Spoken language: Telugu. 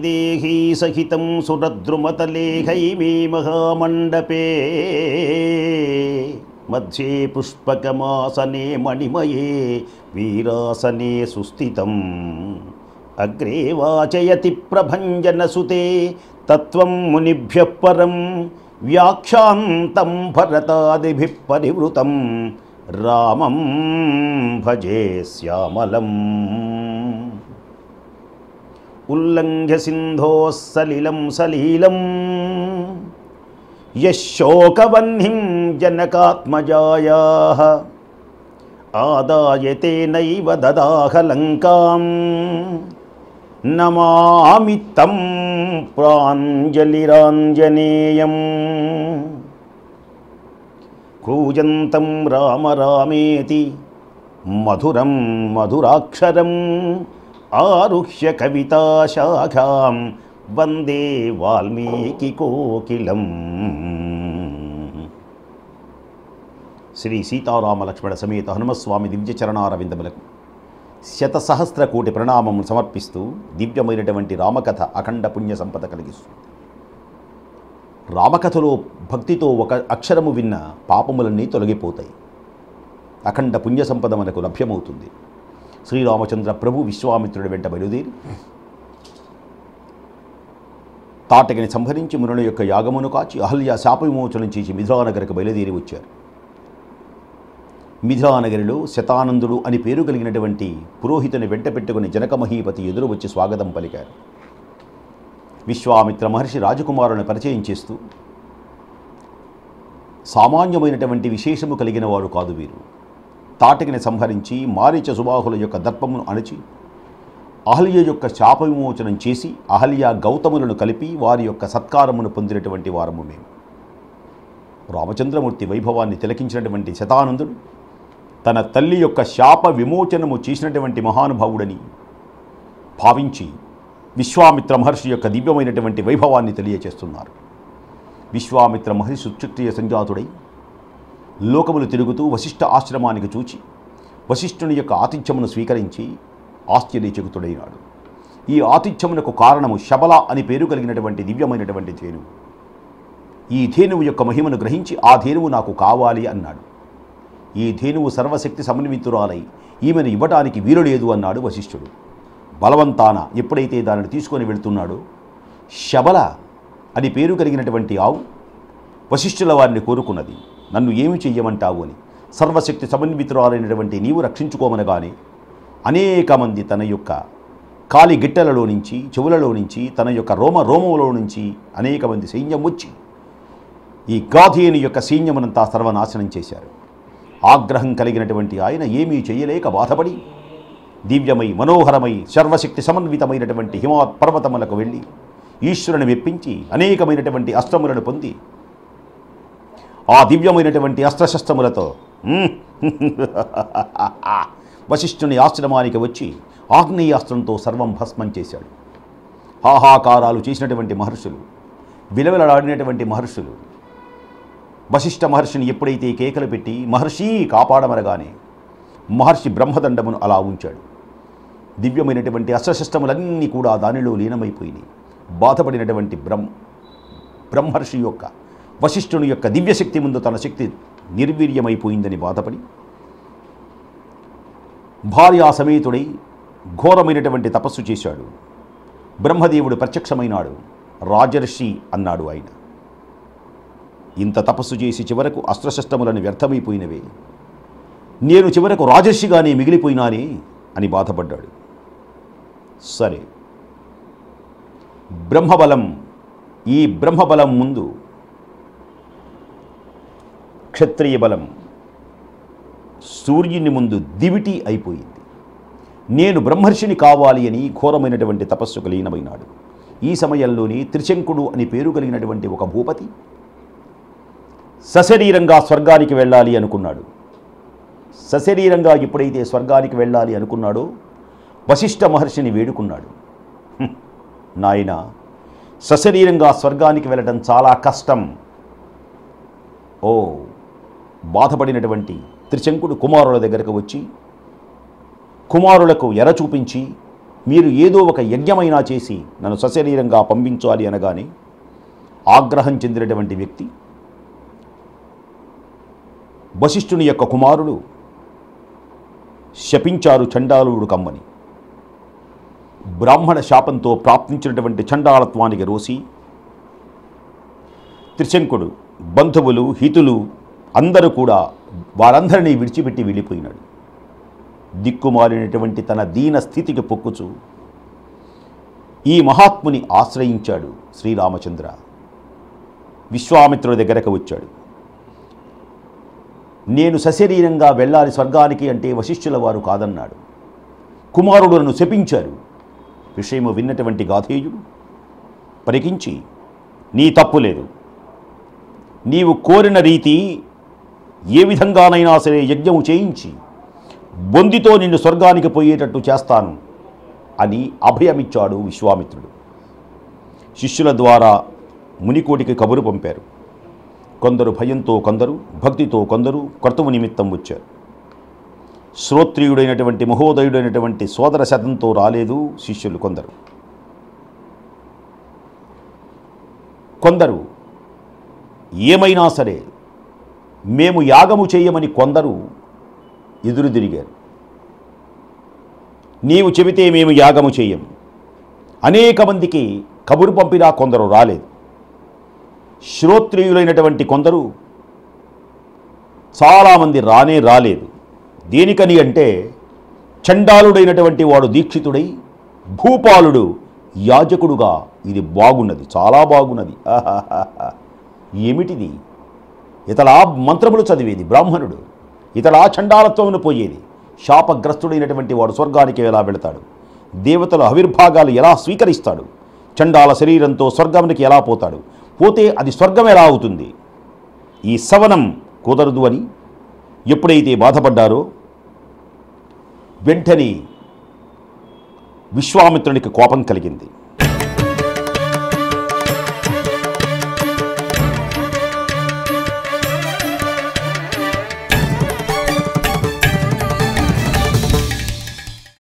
వైదేహీ సహితం సురద్రుమతలేఖైమే మహామండపే మధ్యే పుష్పకమాసనే మణిమయే వీరాసనే సుస్థితం. అగ్రే వాచయతి ప్రభంజనసుతే తత్వం మునిభ్య పరం వ్యాఖ్యాంతం భరతాదిభిः పరివృతం. రామం భజే శ్యామలం. उल्लङ्घ्यसिन्धोः सलिलं। सलीलम् यः शोकवह्निं जनकात्मजायाः। आदाय तेनैव ददाहलङ्कां नमामि तं प्राञ्जलिराञ्जनेयम्। कूजन्तं राम रामेति मधुरं मधुराक्षरम्। ఆరుహ్య కవితాశాఖాం వందే వాల్మీకి కోకిలం శ్రీ సీతారామ లక్ష్మణ సమేత హనుమస్వామి దివ్య శతసహస్ర కోటి ప్రణామము సమర్పిస్తూ దివ్యమైనటువంటి రామకథ అఖండ పుణ్య సంపద కలిగిస్తుంది. రామకథలో భక్తితో ఒక అక్షరము విన్న పాపములన్నీ తొలగిపోతాయి. అఖండ పుణ్య సంపద మనకు లభ్యమవుతుంది. శ్రీరామచంద్ర ప్రభు విశ్వామిత్రుడి వెంట బయలుదేరి తాటకిని సంహరించి మునుల యొక్క యాగమును కాచి అహల్య శాప విమోచనం చేసి మిథిలానగరికి బయలుదేరి వచ్చారు. మిథిలానగరిలో శతానందుడు అని పేరు కలిగినటువంటి పురోహితుని వెంట పెట్టుకుని జనక మహీపతి ఎదురు వచ్చి స్వాగతం పలికారు. విశ్వామిత్ర మహర్షి రాజకుమారుని పరిచయం చేస్తూ సామాన్యమైనటువంటి విశేషము కలిగిన వారు కాదు వీరు. తాటికిని సంహరించి మారీచ సుబాహుల యొక్క దర్పమును అణచి అహల్య యొక్క శాప విమోచనం చేసి అహల్య గౌతములను కలిపి వారి యొక్క సత్కారమును పొందినటువంటి వారము మేము. రామచంద్రమూర్తి వైభవాన్ని తిలకించినటువంటి శతానందుడు తన తల్లి యొక్క శాప విమోచనము చేసినటువంటి మహానుభావుడని భావించి విశ్వామిత్ర మహర్షి యొక్క దివ్యమైనటువంటి వైభవాన్ని తెలియచేస్తున్నారు. విశ్వామిత్ర మహర్షి సుక్షత్రియ సంజాతుడై లోకములు తిరుగుతూ వశిష్ఠ ఆశ్రమానికి చూచి వశిష్ఠుని యొక్క ఆతిథ్యమును స్వీకరించి ఆశ్చర్యచకుతుడైనాడు ఈ ఆతిథ్యమునకు కారణము శబల అని పేరు కలిగినటువంటి దివ్యమైనటువంటి ధేనువు. ఈ ధేనువు యొక్క మహిమను గ్రహించి ఆ ధేనువు నాకు కావాలి అన్నాడు. ఈ ధేనువు సర్వశక్తి సమన్వితురాలై ఈమెను ఇవ్వటానికి వీలు లేదు అన్నాడు వశిష్ఠుడు. బలవంతాన ఎప్పుడైతే దానిని తీసుకొని వెళ్తున్నాడో శబల అని పేరు కలిగినటువంటి ఆవు వశిష్ఠుల వారిని కోరుకున్నది. నన్ను ఏమి చెయ్యమంటావు అని. సర్వశక్తి సమన్వితురాలైనటువంటి నీవు రక్షించుకోమనగానే అనేక మంది తన యొక్క కాలి గిట్టలలో నుంచి చెవులలో నుంచి తన యొక్క రోమ రోమములో నుంచి అనేక మంది సైన్యం వచ్చి ఈ గాధేని యొక్క సైన్యమునంతా సర్వనాశనం చేశారు. ఆగ్రహం కలిగినటువంటి ఆయన ఏమీ చేయలేక బాధపడి దివ్యమై మనోహరమై సర్వశక్తి సమన్వితమైనటువంటి హిమ పర్వతములకు వెళ్ళి ఈశ్వరుని మెప్పించి అనేకమైనటువంటి అస్త్రములను పొంది ఆ దివ్యమైనటువంటి అస్త్రశస్త్రములతో వశిష్ఠుని ఆశ్రమానికి వచ్చి ఆగ్నేయాస్త్రంతో సర్వం భస్మం చేశాడు. హాహాకారాలు చేసినటువంటి మహర్షులు విలవిలలాడినటువంటి మహర్షులు వశిష్ఠ మహర్షిని ఎప్పుడైతే కేకలు పెట్టి మహర్షి కాపాడమనగానే మహర్షి బ్రహ్మదండమును అలా ఉంచాడు. దివ్యమైనటువంటి అస్త్రశస్త్రములన్నీ కూడా దానిలో లీనమైపోయినాయి. బాధపడినటువంటి బ్రహ్మ బ్రహ్మర్షి యొక్క వశిష్ఠుని యొక్క దివ్యశక్తి ముందు తన శక్తి నిర్వీర్యమైపోయిందని బాధపడి భార్యా సమేతుడై ఘోరమైనటువంటి తపస్సు చేశాడు. బ్రహ్మదేవుడు ప్రత్యక్షమైనాడు. రాజర్షి అన్నాడు ఆయన. ఇంత తపస్సు చేసి చివరకు అస్త్రశస్త్రములను వ్యర్థమైపోయినవే. నేను చివరకు రాజర్షిగానే మిగిలిపోయినానే అని బాధపడ్డాడు. సరే. బ్రహ్మబలం ఈ బ్రహ్మబలం ముందు క్షత్రియ బలం. సూర్యుని ముందు దివిటి అయిపోయింది. నేను బ్రహ్మర్షిని కావాలి అని ఘోరమైనటువంటి తపస్సుకు లీనమైనాడు ఈ సమయంలోనే త్రిశంకుడు అని పేరు కలిగినటువంటి ఒక భూపతి సశరీరంగా స్వర్గానికి వెళ్ళాలి అనుకున్నాడు. సశరీరంగా ఎప్పుడైతే స్వర్గానికి వెళ్ళాలి అనుకున్నాడో వశిష్ఠ మహర్షిని వేడుకున్నాడు. నాయన నాయనా సశరీరంగా స్వర్గానికి వెళ్ళడం చాలా కష్టం. ఓ బాధపడినటువంటి త్రిశంకుడు కుమారుల దగ్గరకు వచ్చి కుమారులకు ఎర చూపించి మీరు ఏదో ఒక యజ్ఞమైనా చేసి నన్ను సశరీరంగా పంపించాలి అనగానే ఆగ్రహం చెందినటువంటి వ్యక్తి వశిష్ఠుని యొక్క కుమారుడు శపించారు చండాలుడు కమ్మని. బ్రాహ్మణ శాపంతో ప్రాప్తించినటువంటి చండాలత్వానికి రోసి త్రిశంకుడు బంధువులు హితులు అందరూ కూడా వారందరినీ విడిచిపెట్టి వెళ్ళిపోయినాడు. దిక్కుమాలినటువంటి తన దీన స్థితికి పొక్కుచు ఈ మహాత్ముని ఆశ్రయించాడు శ్రీరామచంద్ర. విశ్వామిత్రుడి దగ్గరకు వచ్చాడు. నేను సశరీరంగా వెళ్ళాలి స్వర్గానికి అంటే వశిష్ఠుల వారు కాదన్నాడు. కుమారుడు శపించారు. విషయము విన్నటువంటి గాధేయుడు పరికించి నీ తప్పు లేదు. నీవు కోరిన రీతి ఏ విధంగానైనా సరే యజ్ఞము చేయించి బొందితో నిన్ను స్వర్గానికి పోయేటట్టు చేస్తాను అని అభయమిచ్చాడు విశ్వామిత్రుడు. శిష్యుల ద్వారా మునికోటికి కబురు పంపారు. కొందరు భయంతో కొందరు భక్తితో కొందరు కర్తవు నిమిత్తం వచ్చారు. శ్రోత్రియుడైనటువంటి మహోదయుడైనటువంటి సోదర శతంతో రాలేదు శిష్యులు కొందరు. కొందరు ఏమైనా సరే మేము యాగము చేయమని కొందరు ఎదురు తిరిగారు. నీవు చెబితే మేము యాగము చేయము అనేక మందికి కబురు పంపినా కొందరు రాలేదు. శ్రోత్రియులైనటువంటి కొందరు చాలామంది రానే రాలేదు. దేనికని అంటే చండాలుడైనటువంటి వాడు దీక్షితుడై భూపాలుడు యాజకుడుగా ఇది బాగున్నది చాలా బాగున్నది. ఏమిటిది? ఇతల మంత్రములు చదివేది బ్రాహ్మణుడు. ఇతల చండాలత్వమును పోయేది. శాపగ్రస్తుడైనటువంటి వాడు స్వర్గానికి ఎలా వెళతాడు? దేవతల ఆవిర్భాగాలు ఎలా స్వీకరిస్తాడు? చండాల శరీరంతో స్వర్గానికి ఎలా పోతాడు? పోతే అది స్వర్గం ఎలా అవుతుంది? ఈ సవనం కుదరదు అని ఎప్పుడైతే బాధపడ్డారో వెంటనే విశ్వామిత్రునికి కోపం కలిగింది.